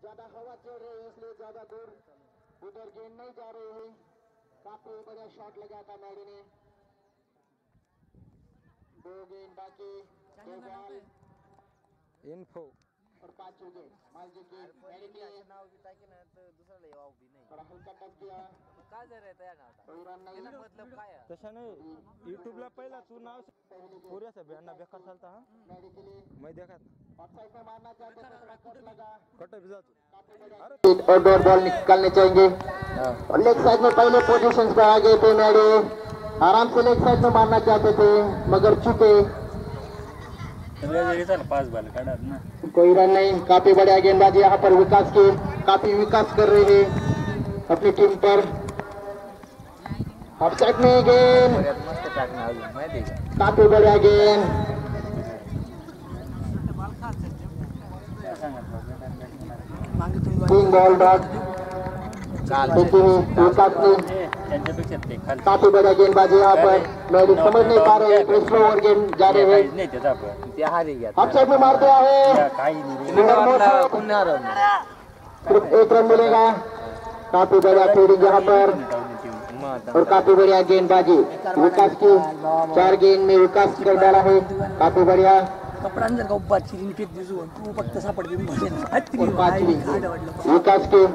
ज़्यादा हवा चल रही है इसलिए ज़्यादा दूर उधर गेंद नहीं जा रही है। काफ़ी बढ़िया शॉट लगा था मैडी ने। दो गेंद बाकी दो बॉल इन्फो और पाँच हो गए मान लीजिए के लिए नाव बी टाकी ना तर दुसऱ्याला यावं बी नाही। थोड़ा हल्का टच किया। काय जर आहे त्या नावता कोई रन नहीं। त्याला मतलब काय आहे? तशा नाही युट्यूबला पहिला तू नाव बेकार चालता हा? के लिए मैं देखा ऑफसाइड में मारना चाहते थे थोड़ा कट लगा। कट भी जातो और दो बॉल निकालने चाहिए। और लेग साइड में पहले पोजीशंस पे आ गए थे मैडे आराम से लेग साइड में मारना चाहते थे मगर चुके कोई रन नहीं, काफ़ी बढ़िया गेंदबाजी यहाँ पर विकास की, काफ़ी विकास कर रहे हैं अपनी टीम पर। ऑफ़ साइड में गेंद। काफ़ी बढ़िया गेंद। बॉल डॉट विकास ने काफ़ी बढ़िया गेंदबाजी यहाँ पर मैडे समझ नहीं पा रहे हैं ओवर गेंद जा रहे हैं ते ऑफ़ साइड में मार दिया है एक रन मिलेगा काफ़ी बढ़िया फील्डिंग यहाँ पर और काफ़ी बढ़िया गेंदबाजी विकास की चार गेंद में विकास कर डाला है काफ़ी बढ़िया तू विकास के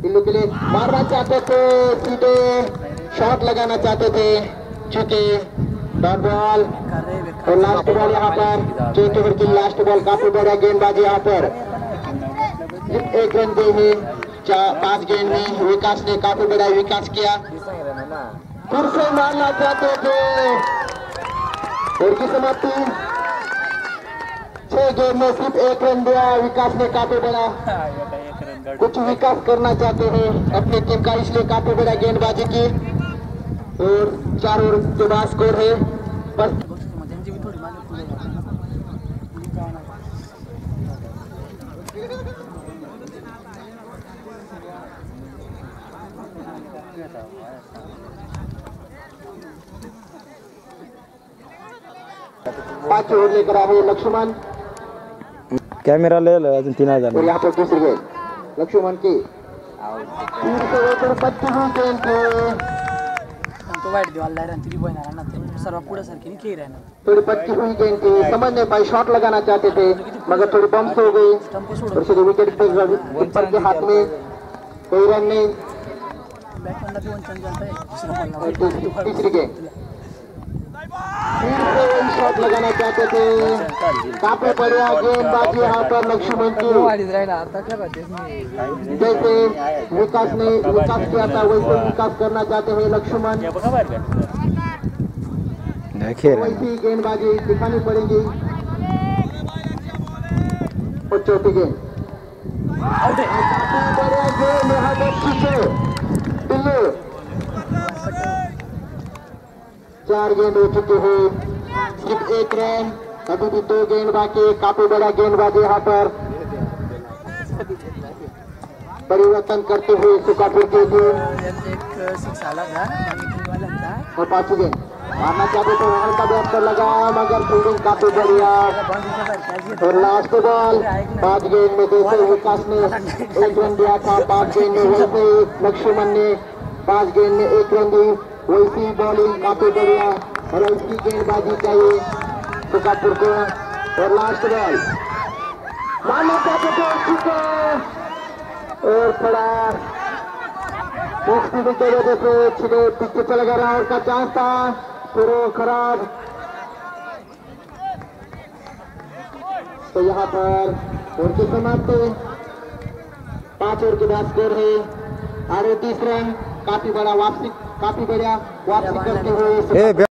दिल्ली के लिए मारना चाहते थे, सीधे शॉट लगाना चाहते थे, चुके डॉट बॉल और लास्ट बॉल यहाँ पर चौथ ओवर की लास्ट बॉल काफ़ी बढ़िया गेंदबाजी यहाँ पर। एक रन दे है पाँच गेंद में विकास ने काफ़ी बड़ा विकास किया। फिर से मारना चाहते थे। और की समाप्ति। छह गेंद में सिर्फ़ एक रन दिया, विकास ने काफ़ी बड़ा। कुछ विकास करना चाहते हैं अपनी टीम का इसलिए काफ़ी बड़ा गेंदबाजी की और चार ओवर के बाद स्कोर है। बस पुढे पाँच ओवर लेकर आ रहे हैं लक्ष्मण। कॅमेरा ले लो तीन हज़ार। यहाँ पर दूसरी गेंद लक्ष्मण की। तो वाईट देवाला ना थोड़ी पक्की हुई गेंद थी समझ नहीं पाई शॉट लगाना चाहते थे मगर थोड़ी बम्स हो गई। और सीधे विकेट पे कीपर के हाथ में कोई रन नहीं। तीसरी गेंद फिर से वही शॉट लगाना चाहते थे काफ़ी बढ़िया गेंदबाजी यहाँ पर लक्ष्मण की। जैसे विकास ने विकास किया था वैसे विकास करना चाहते हैं। लक्ष्मण गेंदबाजी दिखानी पड़ेगी और चौथी गेंद बढ़िया गेंद यहाँ पर पीछे दिल्ली चार गेंद हो चुके हैं। सिर्फ़ एक रन, अभी भी दो गेंद बाकी काफ़ी बड़ा गेंदबाजी यहाँ पर। परिवर्तन करते हुए सुखापुर के लिए और मारना चाहते तो लगा, मगर फील्डिंग काफ़ी बढ़िया। और लास्ट बॉल पाँच गेंद में जैसे विकास ने एक रन दिया था। पाँच गेंद में वैसे लक्ष्मण ने पाँच गेंद में एक रन दी। वैसी बॉलिंग काफ़ी बढ़िया, और इसकी गेंदबाजी चाहिए सुखापुर को। और लास्ट बॉल और थोड़ा की वजह से छिड़े पीछे चला गया राउंड का चांस था। पूरा खराब। तो यहाँ पर और की समाप्ति। पाँच ओवर के बाद स्कोर है। आर तीस रन काफ़ी बड़ा वापसी काफ़ी बढ़िया वापसी करते हुए